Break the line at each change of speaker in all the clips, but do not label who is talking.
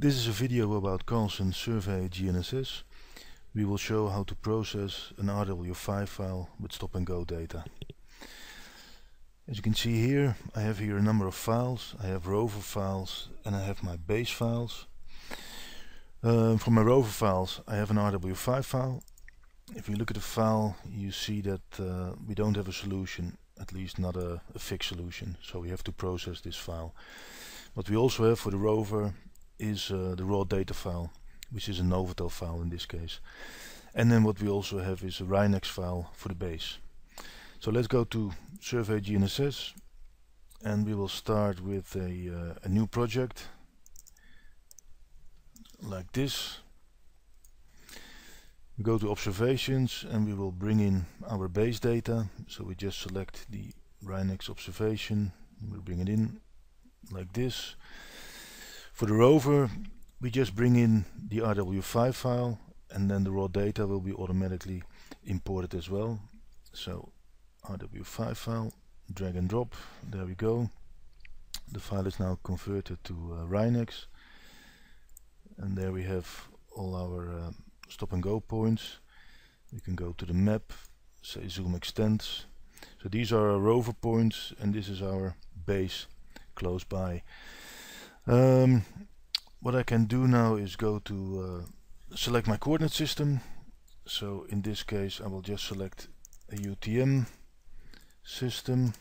This is a video about Carlson Survey GNSS. We will show how to process an RW5 file with stop and go data. As you can see here, I have here a number of files. I have rover files and I have my base files. Uh, for my rover files, I have an RW5 file. If you look at the file, you see that uh, we don't have a solution, at least not a, a fixed solution. So we have to process this file. What we also have for the rover is uh, the raw data file, which is a NovAtel file in this case. And then what we also have is a RINEX file for the base. So let's go to Survey GNSS and we will start with a, uh, a new project like this. We go to observations and we will bring in our base data. So we just select the RINEX observation, we'll bring it in like this. For the rover, we just bring in the RW5 file and then the raw data will be automatically imported as well. So RW5 file, drag and drop, there we go. The file is now converted to uh, RINEX and there we have all our uh, stop and go points. We can go to the map, say zoom extents. So these are our rover points and this is our base close by. Um, what I can do now is go to uh, select my coordinate system. So in this case I will just select a UTM system.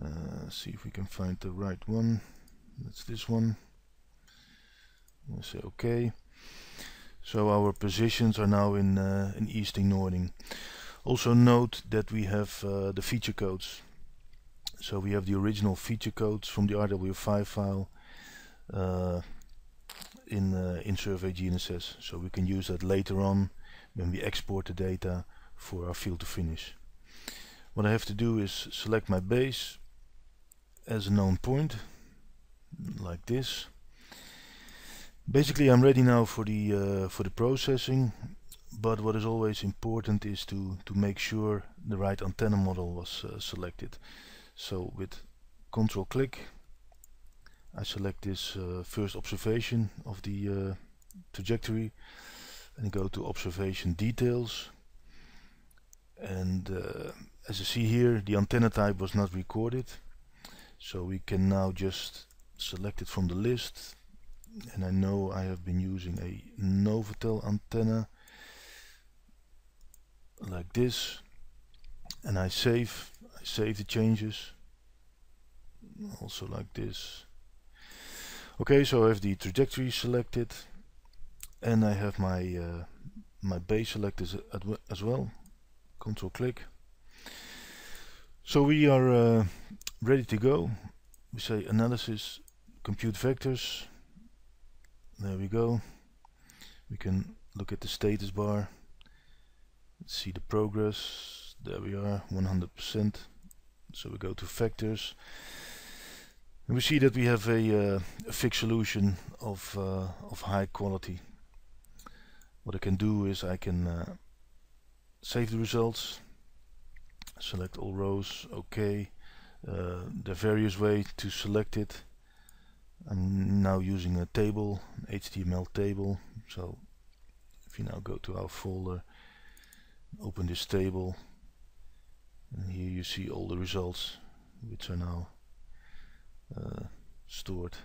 Uh, see if we can find the right one. That's this one. We'll say OK. So our positions are now in uh, in easting northing. Also note that we have uh, the feature codes so we have the original feature codes from the RW5 file uh, in, uh, in Survey GNSS. So we can use that later on when we export the data for our field to finish. What I have to do is select my base as a known point like this. Basically I'm ready now for the uh, for the processing but what is always important is to to make sure the right antenna model was uh, selected so with control click I select this uh, first observation of the uh, trajectory and go to observation details. And uh, as you see here the antenna type was not recorded. So we can now just select it from the list. And I know I have been using a NovAtel antenna like this. And I save I save the changes. Also like this. Okay so I have the trajectory selected. And I have my uh, my base selected as well. Control click. So we are uh, ready to go. We say analysis compute vectors. There we go. We can look at the status bar. See the progress there we are 100% so we go to vectors and we see that we have a, uh, a fixed solution of, uh, of high quality. What I can do is I can uh, save the results select all rows OK uh, there are various ways to select it. I'm now using a table an HTML table. So if you now go to our folder open this table and here you see all the results which are now uh, stored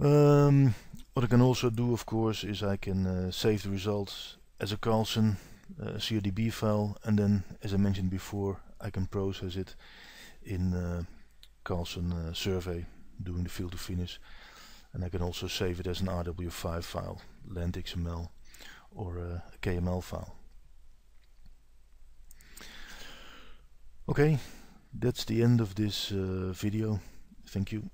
um, what I can also do of course is I can uh, save the results as a Carlson uh, CRDB file and then as I mentioned before I can process it in uh, Carlson uh, survey doing the field to finish and I can also save it as an RW5 file, land XML or a KML file. Okay, that's the end of this uh, video. Thank you.